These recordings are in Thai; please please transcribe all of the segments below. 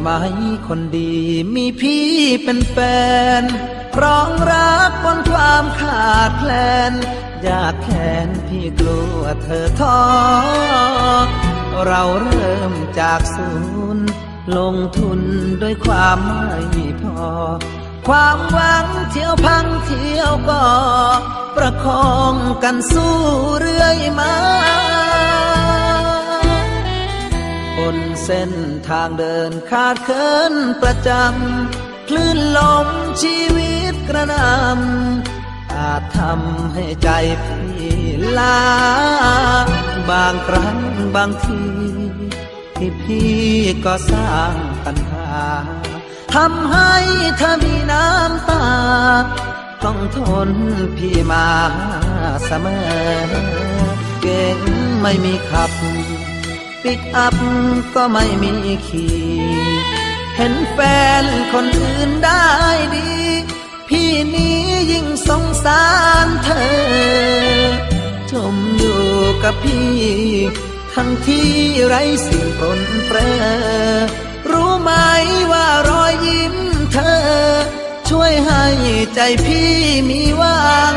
ไหมคนดี มีพี่เป็นแฟนรองรักบนความขาดแคลนอยากแค้นพี่กลัวเธอท้อเราเริ่มจากศูนย์ ลงทุนด้วยความไม่พอ ความหวังเที่ยวพังเที่ยวก็ประคองกันสู้เรื่อยมา นเส้นทางเดินขาดเคินประจำคลื่นลมชีวิตกระนำอาจทำให้ใจพี่ลา บางครั้งบางทีที่พี่ก็สร้างปัญหาทำให้เธอมีน้ำตา ต้องทนพี่มาเสมอ เก่งไม่มีขับ ปิกอัพก็ไม่มีขี่เห็นแฟนคนอื่นได้ดี พี่นี้ยิ่งสงสารเธอชมอยู่กับพี่ ทั้งที่ไรสิ่งปรนเปรรู้ไหมว่ารอยยิ้มเธอ ช่วยให้ใจพี่มีหวัง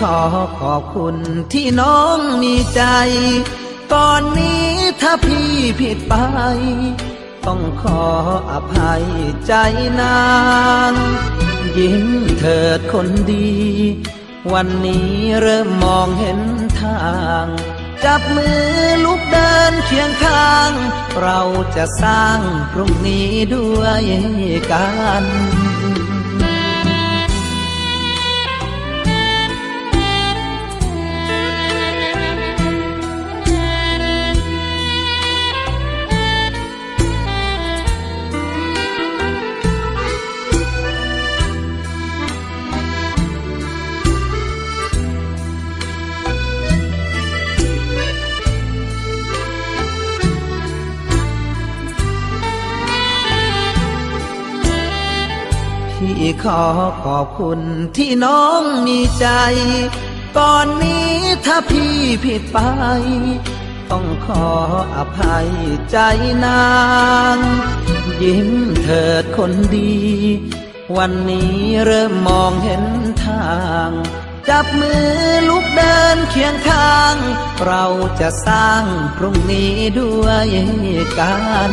ขอขอบคุณที่น้องมีใจ ก่อนนี้ถ้าพี่ผิดไป ต้องขออภัยใจนางยิ้มเถิดคนดี วันนี้เริ่มมองเห็นทางจับมือลุกเดินเคียงข้าง เราจะสร้างพรุ่งนี้ด้วยกัน พี่ขอขอบคุณที่น้องมีใจก่อนนี้ถ้าพี่ผิดไป ต้องขออภัยใจนาง ยิ้มเถิดคนดี วันนี้เริ่มมองเห็นทาง จับมือลุกเดินเคียงข้าง เราจะสร้างพรุ่งนี้ด้วยกัน